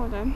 hold on